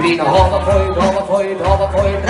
Hopper Freud, Hopper Freud, Hopper Freud,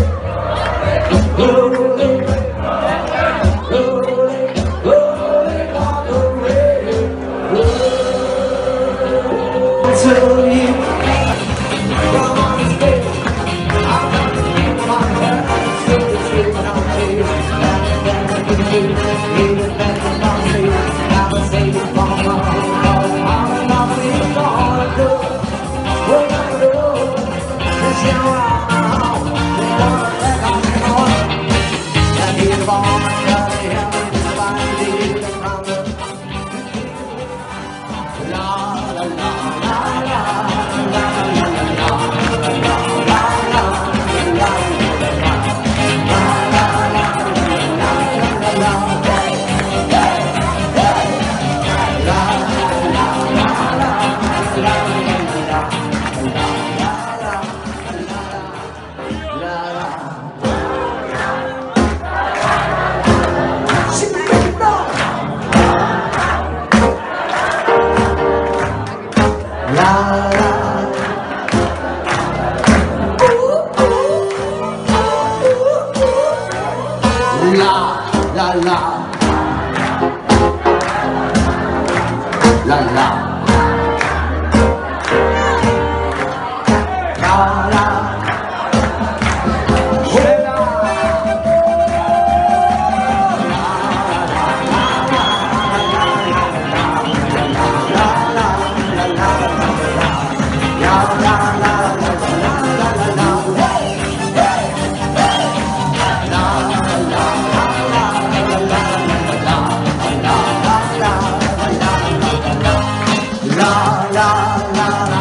la la la. La la la la la.